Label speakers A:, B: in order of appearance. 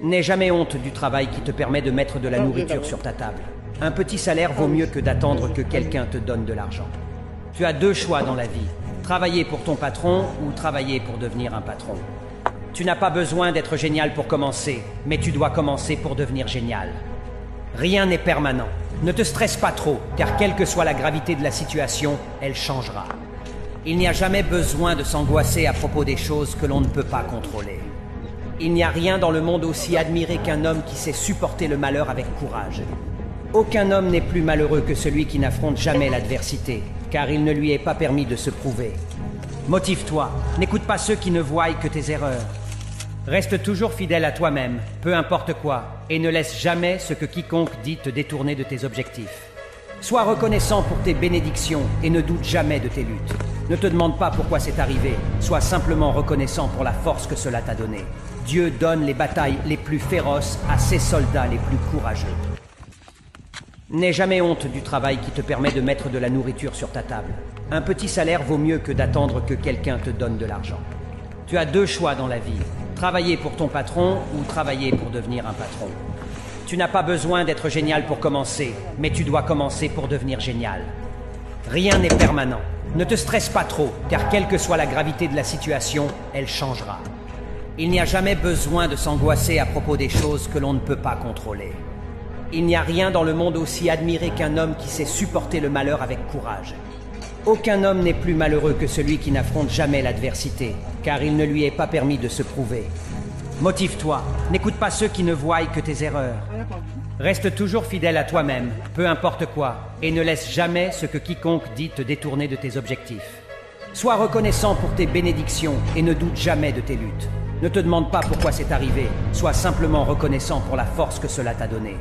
A: N'aie jamais honte du travail qui te permet de mettre de la nourriture sur ta table. Un petit salaire vaut mieux que d'attendre que quelqu'un te donne de l'argent. Tu as deux choix dans la vie. Travailler pour ton patron ou travailler pour devenir un patron. Tu n'as pas besoin d'être génial pour commencer, mais tu dois commencer pour devenir génial. Rien n'est permanent. Ne te stresse pas trop, car quelle que soit la gravité de la situation, elle changera. Il n'y a jamais besoin de s'angoisser à propos des choses que l'on ne peut pas contrôler. Il n'y a rien dans le monde aussi admiré qu'un homme qui sait supporter le malheur avec courage. Aucun homme n'est plus malheureux que celui qui n'affronte jamais l'adversité, car il ne lui est pas permis de se prouver. Motive-toi, n'écoute pas ceux qui ne voient que tes erreurs. Reste toujours fidèle à toi-même, peu importe quoi, et ne laisse jamais ce que quiconque dit te détourner de tes objectifs. Sois reconnaissant pour tes bénédictions et ne doute jamais de tes luttes. Ne te demande pas pourquoi c'est arrivé, sois simplement reconnaissant pour la force que cela t'a donnée. Dieu donne les batailles les plus féroces à ses soldats les plus courageux. N'aie jamais honte du travail qui te permet de mettre de la nourriture sur ta table. Un petit salaire vaut mieux que d'attendre que quelqu'un te donne de l'argent. Tu as deux choix dans la vie, travailler pour ton patron ou travailler pour devenir un patron. Tu n'as pas besoin d'être génial pour commencer, mais tu dois commencer pour devenir génial. Rien n'est permanent. Ne te stresse pas trop, car quelle que soit la gravité de la situation, elle changera. Il n'y a jamais besoin de s'angoisser à propos des choses que l'on ne peut pas contrôler. Il n'y a rien dans le monde aussi admiré qu'un homme qui sait supporter le malheur avec courage. Aucun homme n'est plus malheureux que celui qui n'affronte jamais l'adversité, car il ne lui est pas permis de se prouver. Motive-toi, n'écoute pas ceux qui ne voient que tes erreurs. Reste toujours fidèle à toi-même, peu importe quoi, et ne laisse jamais ce que quiconque dit te détourner de tes objectifs. Sois reconnaissant pour tes bénédictions et ne doute jamais de tes luttes. Ne te demande pas pourquoi c'est arrivé, sois simplement reconnaissant pour la force que cela t'a donnée.